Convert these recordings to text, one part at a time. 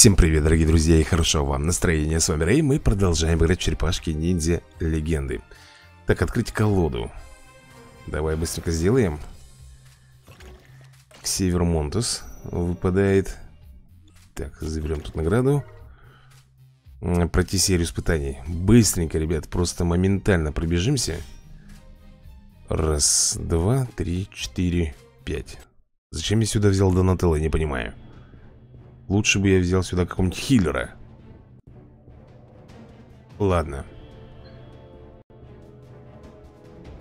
Всем привет, дорогие друзья, и хорошо вам настроения. С вами Рэй, мы продолжаем играть в черепашки ниндзя легенды. Так, открыть колоду. Давай быстренько сделаем. Север Монтес выпадает. Так, заберем тут награду. Пройти серию испытаний. Быстренько, ребят, просто моментально пробежимся. Раз, два, три, четыре, пять. Зачем я сюда взял Донателло, не понимаю. Лучше бы я взял сюда какого-нибудь хиллера. Ладно.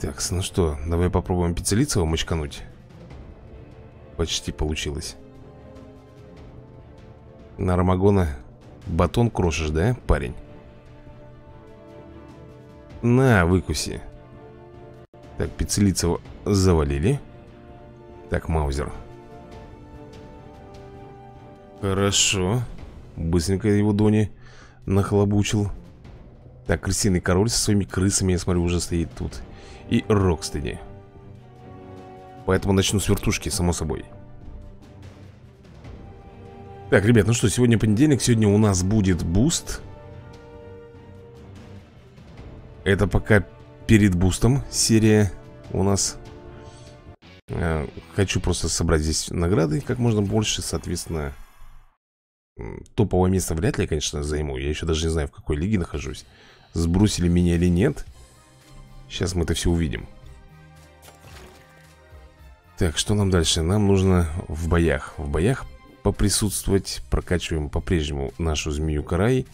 Так, ну что, давай попробуем Пиццелицева мочкануть. Почти получилось. На Ромагона батон крошишь, да, парень? На, выкуси. Так, Пиццелицего завалили. Так, Маузер Хорошо. Быстренько его Дони нахлобучил. Так, крысиный король со своими крысами, я смотрю, уже стоит тут. И Рокстеди. Поэтому начну с вертушки, само собой. Так, ребят, ну что, сегодня понедельник Сегодня у нас будет буст. Это пока перед бустом серия у нас. Э, Хочу просто собрать здесь награды как можно больше, соответственно Топовое место вряд ли, конечно, займу. Я еще даже не знаю, в какой лиге нахожусь. Сбросили меня или нет. Сейчас мы это все увидим. Так, что нам дальше? Нам нужно в боях. В боях поприсутствовать. Прокачиваем по-прежнему нашу змею Карай.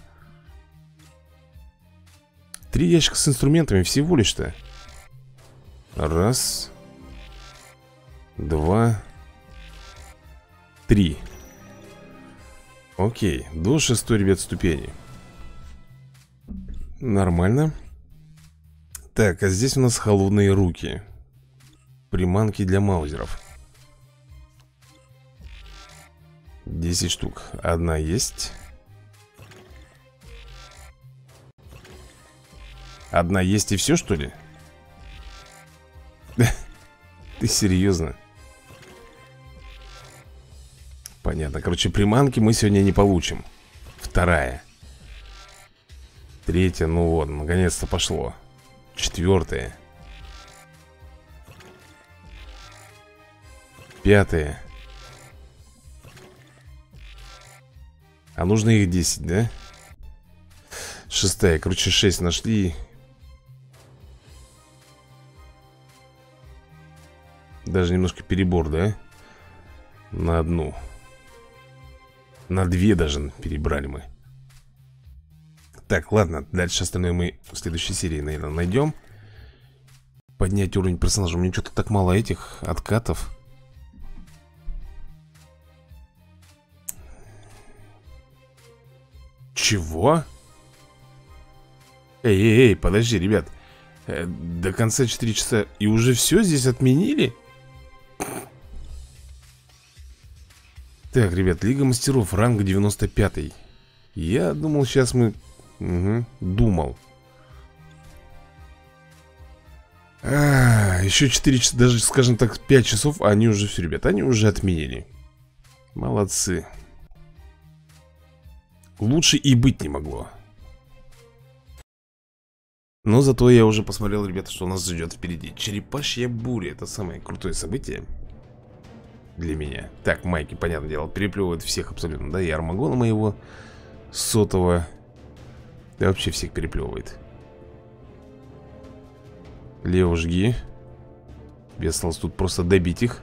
Три ящика с инструментами всего лишь-то Раз. Два. Три Окей, до шестой, ребят, ступени. Нормально. Так, а здесь у нас холодные руки. Приманки для маузеров. 10 штук. Одна есть. Одна есть и все, что ли? Ты серьезно? Понятно. Короче, приманки мы сегодня не получим. Вторая. Третья, ну вот, наконец-то пошло. Четвертая. Пятая. А нужно их 10, да? Шестая. Короче, 6 нашли. Даже немножко перебор, да? На одну. На две даже перебрали мы. Так, ладно, дальше остальное мы в следующей серии, наверное, найдем. Поднять уровень персонажа. У меня что-то так мало этих откатов. Чего? Эй, эй, эй, подожди, ребят. Э, До конца 4 часа И уже все здесь отменили? Так, ребят, Лига Мастеров, ранг 95 Я думал, сейчас мы... Угу, думал. А, Еще 4 часа, даже, скажем так, 5 часов а Они уже все, ребят, они уже отменили. Молодцы. Лучше и быть не могло. Но зато я уже посмотрел, ребята, что нас ждет впереди. Черепашья буря, это самое крутое событие для меня. Так, майки, понятное дело, переплевывают всех абсолютно Да, и Армагона моего сотого. Да вообще всех переплевывает. Лево жги. Тебе осталось тут просто добить их.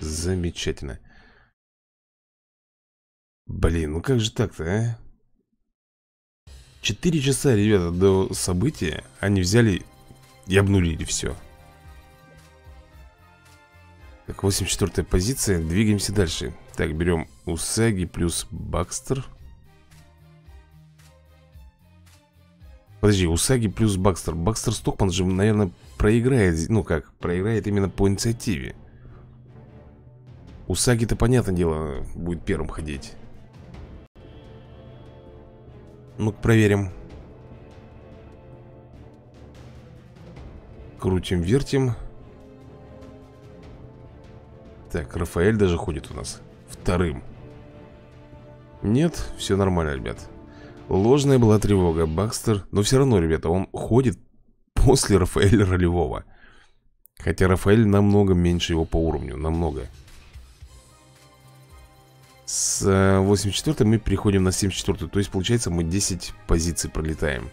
Замечательно. Блин, ну как же так-то, а? Четыре часа, ребята, до события. Они взяли и обнулили все так, 84 позиция. Двигаемся дальше. Так, берем Усаги плюс Бакстер. Подожди, Усаги плюс Бакстер. Бакстер Стокман же, наверное, проиграет. Ну как, проиграет именно по инициативе. Усаги-то, понятное дело, будет первым ходить. Ну-ка, проверим. Крутим, вертим. Так, Рафаэль даже ходит у нас Вторым. Нет, все нормально, ребят. Ложная была тревога, Бакстер Но все равно, ребята, он ходит после Рафаэля Ролевого. Хотя Рафаэль намного меньше его по уровню, намного. С 84 э, мы переходим на 74 То есть, получается, мы 10 позиций пролетаем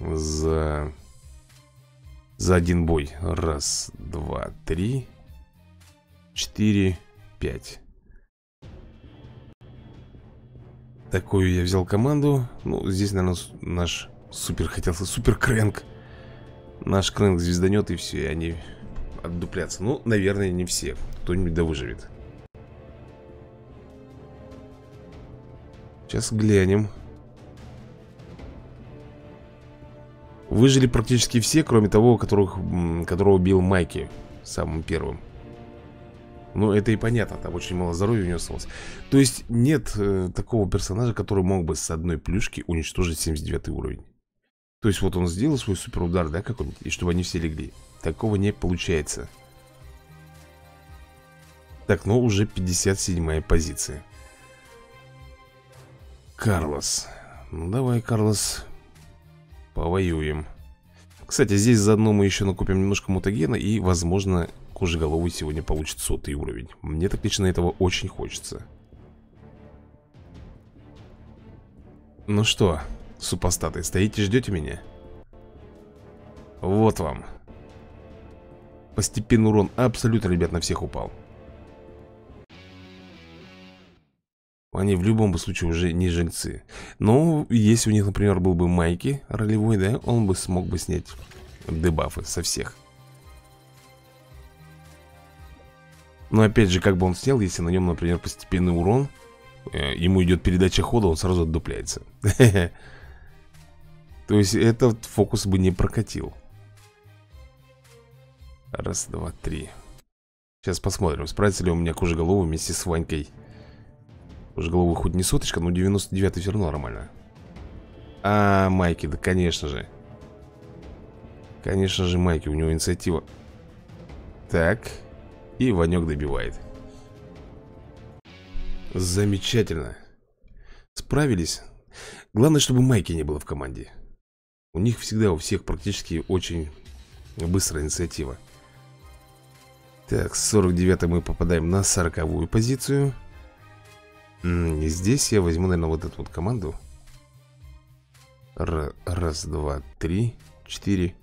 За... За один бой. Раз, два, три Четыре, пять. Такую я взял команду. Ну, здесь, наверное, наш супер, хотел сказать, супер крэнк. Наш крэнк звезданет и все, и они отдуплятся. Ну, наверное, не все. Кто-нибудь да выживет. Сейчас глянем. Выжили практически все, кроме того, которых, которого убил Майки Самым первым ну, это и понятно, там очень мало здоровья у него осталось. То есть нет э, такого персонажа, который мог бы с одной плюшки уничтожить 79 уровень. То есть вот он сделал свой суперудар, да, какой-нибудь И чтобы они все легли. Такого не получается. Так, ну уже 57 позиция. Карлос. Ну давай, Карлос Повоюем. Кстати, здесь заодно мы еще накупим немножко мутагена И, возможно, Кожеголовый сегодня получит сотый уровень. Мне так лично этого очень хочется. Ну что, супостаты, стоите ждете меня? Вот вам. Постепенный урон абсолютно, ребят, на всех упал. Они в любом случае уже не жильцы. Но если у них, например, был бы Майки ролевой, да Он бы смог бы снять дебафы со всех Но опять же, как бы он снял, если на нем, например, постепенный урон э, Ему идет передача хода, он сразу отдупляется. То есть этот фокус бы не прокатил. Раз, два, три. Сейчас посмотрим, справится ли у меня кожеголовый вместе с Ванькой. Кожеголовый хоть не соточка, но 99 все равно нормально. А, Майки, да конечно же. Конечно же Майки, у него инициатива. Так и Ванек добивает. Замечательно. Справились. Главное, чтобы Майки не было в команде. У них всегда у всех практически очень быстрая инициатива. Так, с 49 мы попадаем на 40 позицию. И здесь я возьму, наверное, вот эту вот команду. Раз, два, три, четыре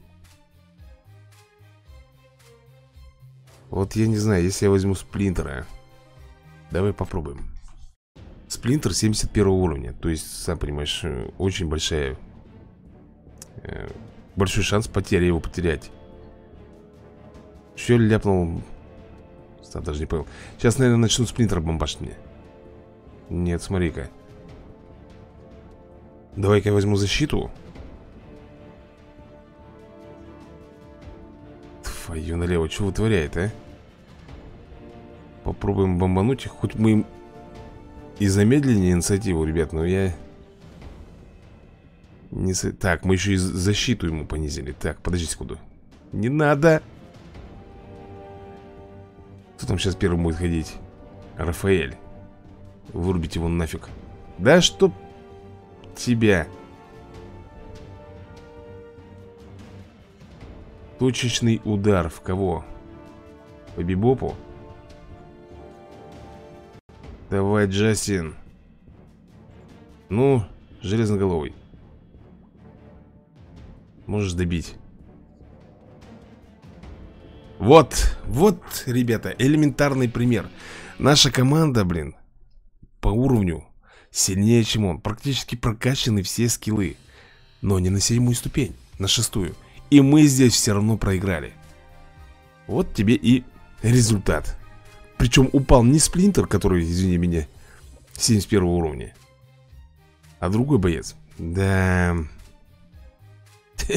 Вот я не знаю, если я возьму сплинтера Давай попробуем. Сплинтер 71 уровня То есть, сам понимаешь, э, очень большая э, Большой шанс потери его потерять. Что ляпнул. Сам даже не понял. Сейчас, наверное, начнут сплинтер бомбашить мне. Нет, смотри-ка. Давай-ка я возьму защиту Твою налево, что вытворяет, а? Попробуем бомбануть их Хоть мы им и замедлили инициативу, ребят Но я... Не. Так, мы еще и защиту ему понизили Так, подожди секунду Не надо Кто там сейчас первым будет ходить? Рафаэль Вырубить его нафиг Да что тебя Точечный удар в кого? По бибопу? Давай, Джастин. Ну, железноголовый. Можешь добить. Вот, вот, ребята, элементарный пример. Наша команда, блин, по уровню сильнее, чем он. Практически прокачаны все скиллы. Но не на седьмую ступень, на шестую. И мы здесь все равно проиграли. Вот тебе и результат. Причем упал не сплинтер, который, извини меня, 71 уровня, а другой боец. Да...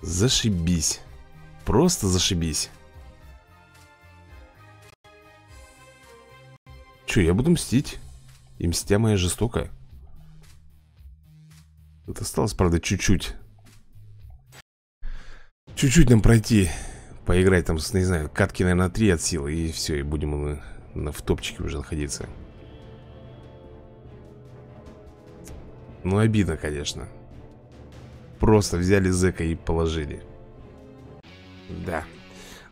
Зашибись. Просто зашибись. Че, я буду мстить. И мстя моя жестокая. Тут осталось, правда, чуть-чуть. Чуть-чуть нам пройти поиграть там, не знаю, катки, наверное, 3 от силы, и все, и будем в топчике уже находиться. Ну, обидно, конечно. Просто взяли зэка и положили. Да.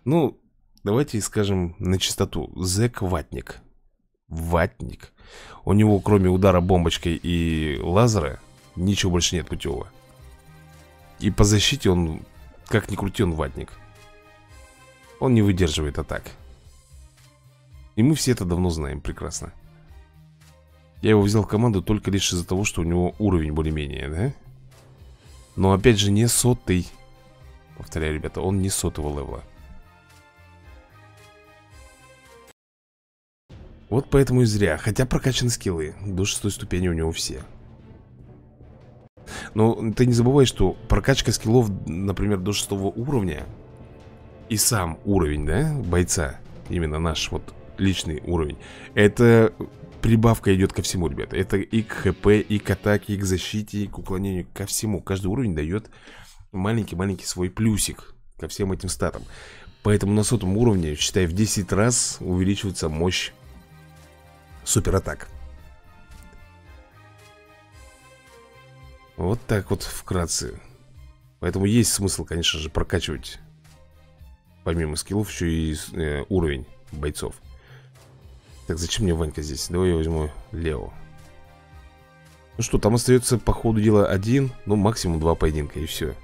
Ну, давайте скажем на чистоту. Зэк ватник. Ватник. У него кроме удара бомбочкой и лазера Ничего больше нет путевого. И по защите он Как ни крути, он ватник. Он не выдерживает атак. И мы все это давно знаем прекрасно. Я его взял в команду только лишь из-за того, что у него уровень более-менее, да? Но опять же не сотый. Повторяю, ребята, он не сотого левела. Вот поэтому и зря. Хотя прокачаны скиллы. До шестой ступени у него все Но ты не забывай, что прокачка скиллов, например, до шестого уровня И сам уровень, да, бойца Именно наш вот личный уровень Это прибавка идет ко всему, ребята. Это и к хп, и к атаке, и к защите, и к уклонению Ко всему, каждый уровень дает маленький-маленький свой плюсик Ко всем этим статам. Поэтому на сотом уровне, считай, в 10 раз увеличивается мощь суператак Вот так вот вкратце. Поэтому есть смысл, конечно же, прокачивать Помимо скиллов еще и э, уровень бойцов. Так, зачем мне Ванька здесь? Давай я возьму Лео. Ну что, там остается по ходу дела один Ну, максимум два поединка и все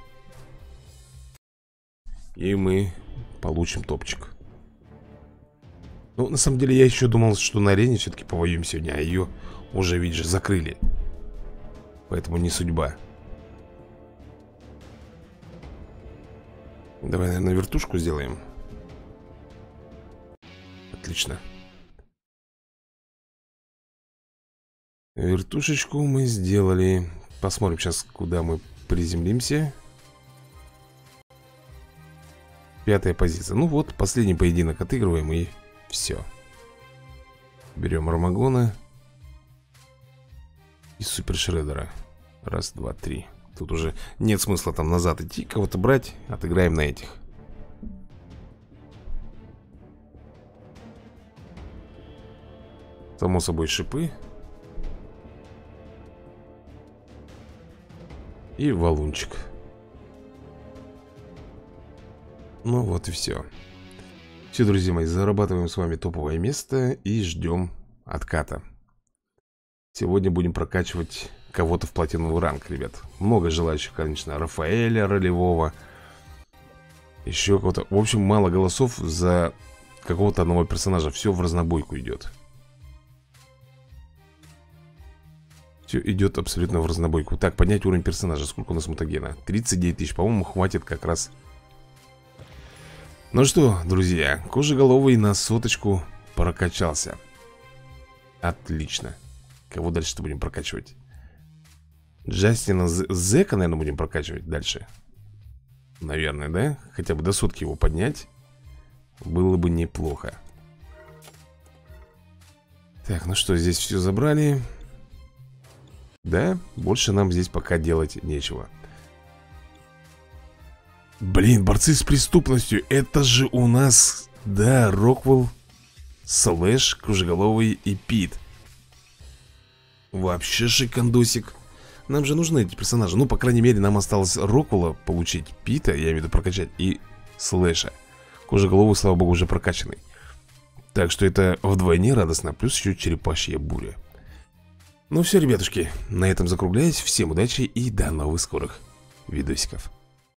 И мы получим топчик. Ну, на самом деле, я еще думал, что на арене все-таки повоюем сегодня А ее уже, видишь, закрыли Поэтому не судьба. Давай, наверное, вертушку сделаем. Отлично. Вертушечку мы сделали. Посмотрим сейчас, куда мы приземлимся. Пятая позиция. Ну вот, последний поединок отыгрываем и все. Берем Армагона. И Супер Шредера. Раз, два, три. Тут уже нет смысла там назад идти, кого-то брать. Отыграем на этих. Само собой шипы. И валунчик. Ну вот и все. Все, друзья мои, зарабатываем с вами топовое место и ждем отката. Сегодня будем прокачивать кого-то в платиновый ранг, ребят. Много желающих, конечно, Рафаэля, ролевого. Еще кого-то. В общем, мало голосов за какого-то одного персонажа. Все в разнобойку идет. Все идет абсолютно в разнобойку. Так, поднять уровень персонажа. Сколько у нас мутагена? 39 тысяч. По-моему, хватит как раз ну что, друзья, кожеголовый на соточку прокачался Отлично Кого дальше-то будем прокачивать? Джастина Зека, наверное, будем прокачивать дальше? Наверное, да? Хотя бы до сотки его поднять Было бы неплохо. Так, ну что, здесь все забрали. Да, больше нам здесь пока делать нечего. Блин, борцы с преступностью Это же у нас, да, Роквелл Слэш, Кружеголовый и Пит Вообще шикандосик. Нам же нужны эти персонажи. Ну, по крайней мере, нам осталось Роквелла получить Пита, я имею в виду прокачать И Слэша. Кожеголовый, слава богу, уже прокачанный. Так что это вдвойне радостно Плюс еще черепашья буря. Ну все, ребятушки, на этом закругляюсь. Всем удачи и до новых скорых видосиков